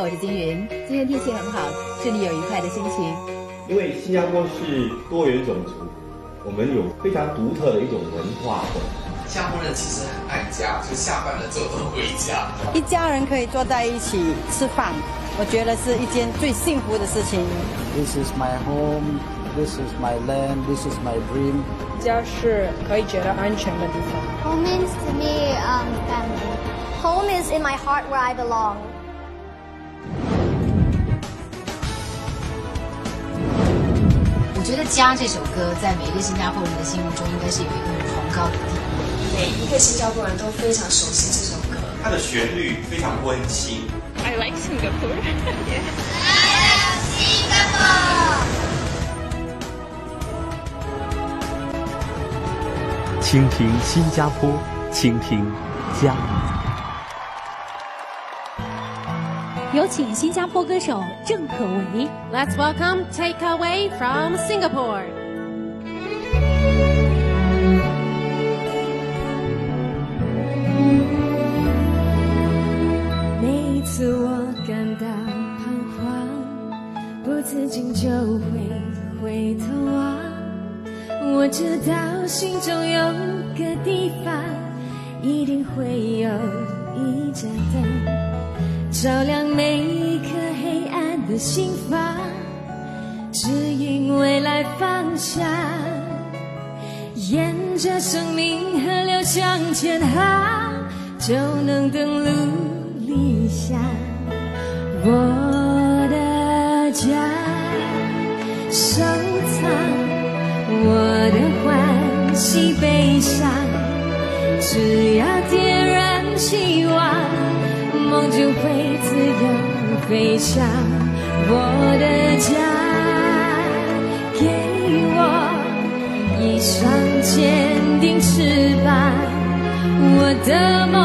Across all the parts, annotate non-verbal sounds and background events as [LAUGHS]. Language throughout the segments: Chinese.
我是金云。今天天气很好，祝你有愉快的心情。因为新加坡是多元种族，我们有非常独特的一种文化。新加坡人其实很爱家，就下班了之后都回家。一家人可以坐在一起吃饭，我觉得是一件最幸福的事情。This is my home. This is my land. This is my dream. 家是可以觉得安全的地方。Home means to me, um, family. Home is in my heart where I belong. 觉得《家》这首歌在每一个新加坡人的心目中应该是有一个很崇高的地位。每一个新加坡人都非常熟悉这首歌。它的旋律非常温馨。I like Singapore. [LAUGHS] yeah. I love Singapore. 倾听新加坡，倾听家。有请新加坡歌手郑可为 let's welcome takeaway from singapore. 每一次我感到彷徨不自禁就会回头望。我知道心中有个地方一定会有一盏灯。照亮每一颗黑暗的心房，指引未来方向。沿着生命河流向前航，就能登陆理想。我的家，收藏我的欢喜悲伤，只要点燃希望，梦就会自由飞翔。我的家，给我一双坚定翅膀，我的梦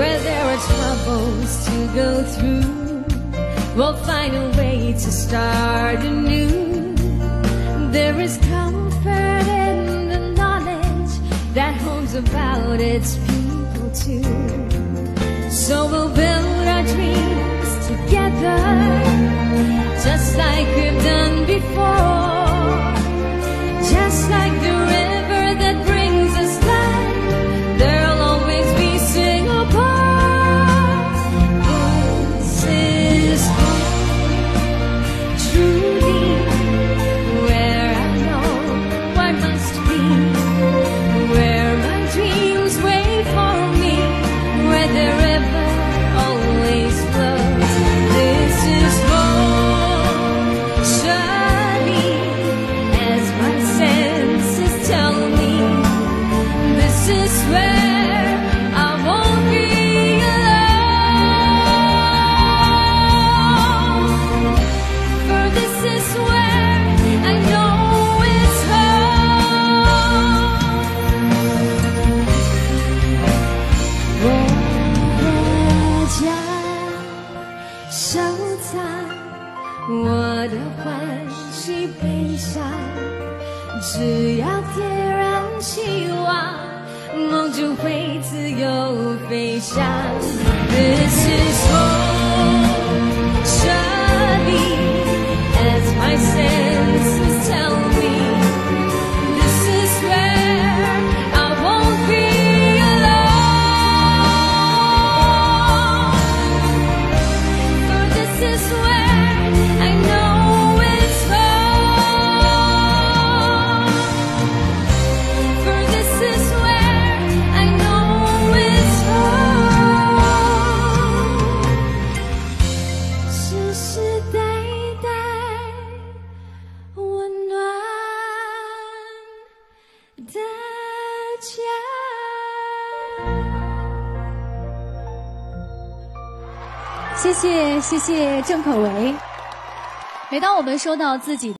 Where there are troubles to go through, we'll find a way to start anew. There is comfort in the knowledge that home's about its people too. So we'll build our dreams together, just like 的欢喜悲伤，只要点燃希望，梦就会自由飞翔。This is home, 世代代温暖的家。谢谢谢谢郑可为。每当我们说到自己。